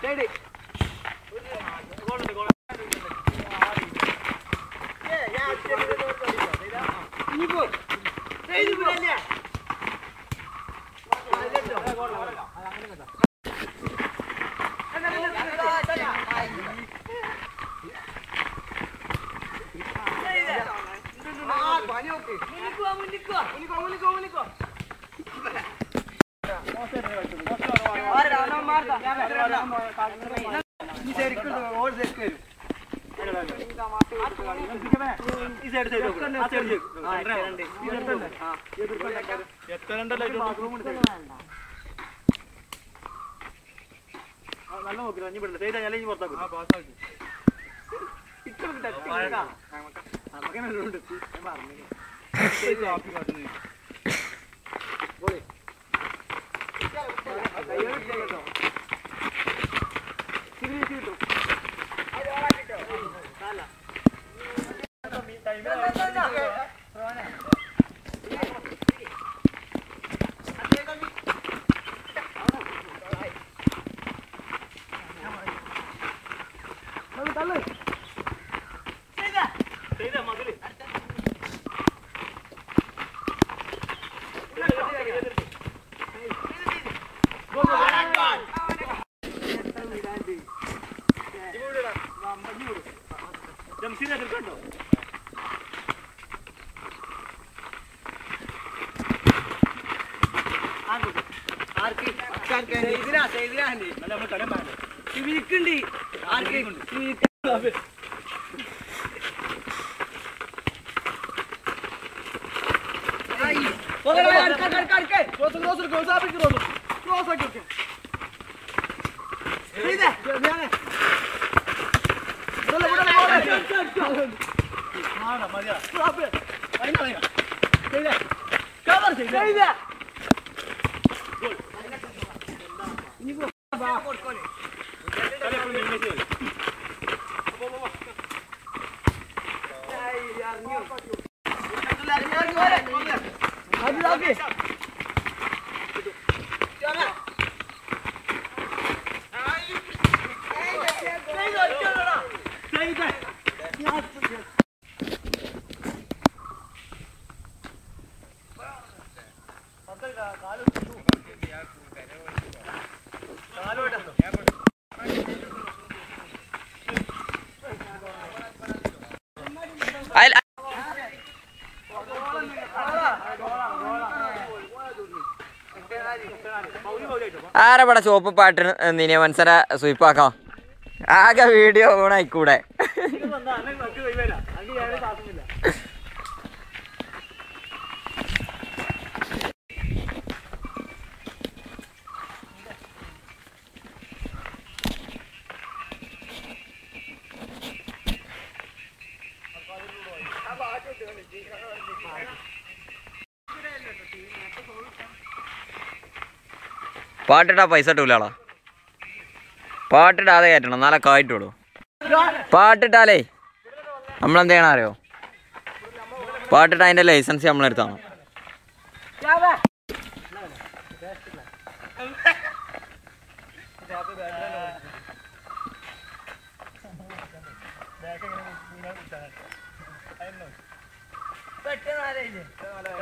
Side 분. 세이드 분 했냐? மாறுதா மாறுதா ஓடு சேர்க்கு നല്ല നോക്കി അഞ്ഞു പെടുന്നത് ചെയ്താൽ ഞാൻ ഇനി പുറത്താക്കും ഇത്ര നമുക്കെന്നുണ്ട് ഞാൻ പറഞ്ഞു തള്ളു. ആർക്ക്? ഇതിനാ ഇതിനാ നമ്മൾ കടം പറഞ്ഞു ഇവരിക്കുണ്ട് ആർക്ക്? ഇവരിക്ക് Kay, Closer, closer, closer, a bit closer. Closer, closer. Breathe. Breathe. Dale, dale, dale. Mara, Maria. Stop it. Ayna, ayna. Breathe. Cover, breathe. Good. Ini gua. Ba. Dale, pun ini sih. Bawa, bawa. Ay, yar, ni. Hadi lagi, hadi lagi. Hadi lagi. ആരവിടെ ചോപ്പ് പാട്ടിന് നിന്നെ മനസ്സരെ സ്വീപ്പാക്കാം ആകെ video ഓണായിക്കൂടെ Thank you. പാട്ടിട്ടാ പൈസ ഇട്ടൂലാളാ പാട്ടിടാതെ കയറ്റണം നല്ല കായിട്ടുള്ളൂ. പാട്ടിട്ടാലേ നമ്മളെന്ത് ചെയ്യണം അറിയോ? പാട്ടിട്ട് അതിന്റെ ലൈസൻസ് നമ്മളെടുത്താണ്. പെട്ടെന്ന് ആരായില്ലേ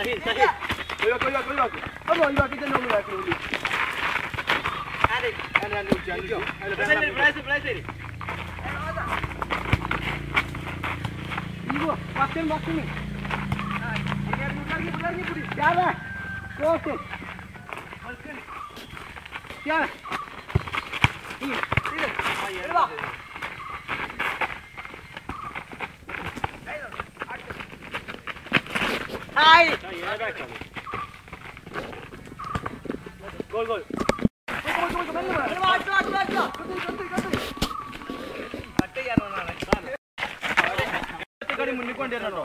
Tahir, Tahir. Koyak, koyak, koyak. Ama iba kita nak mula aku dulu. Ada, ada nak jalan. Ada, ada. Berasa, berasa, berasa. Ibu, pasal waktu ni. Agar mular ni, mular ni puri. Jalan. Kosong. Jalan. Ini. Ini. Ini. Ai! Gol, gol. ಮುಂದಿಕೊಂಡಿರೋ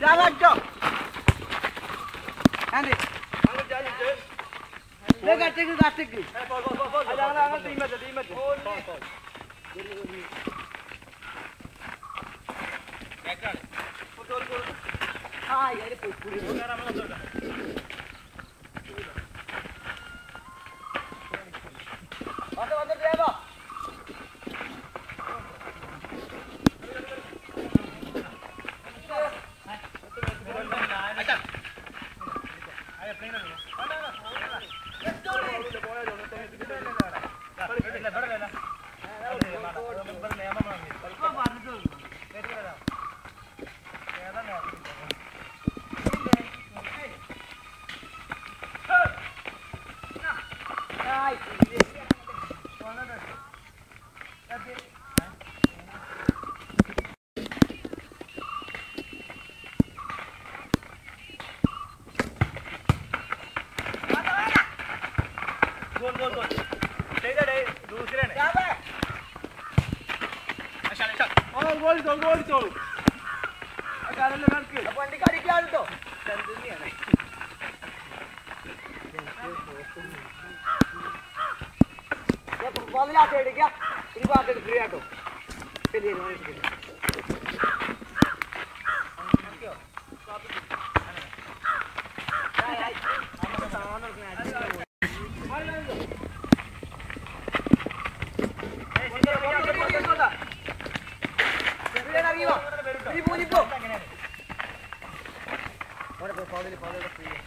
Down like go. Hand it. Look at it, that's it. हाँ यार पूरी लेना थोड़ा लेना ഓടിച്ചോളൂ വണ്ടിക്കടിക്കാറുണ്ടോ മുതലാത്ത എടുക്കുക ഒരു ഭാഗത്ത് എടുക്കുക ശരി free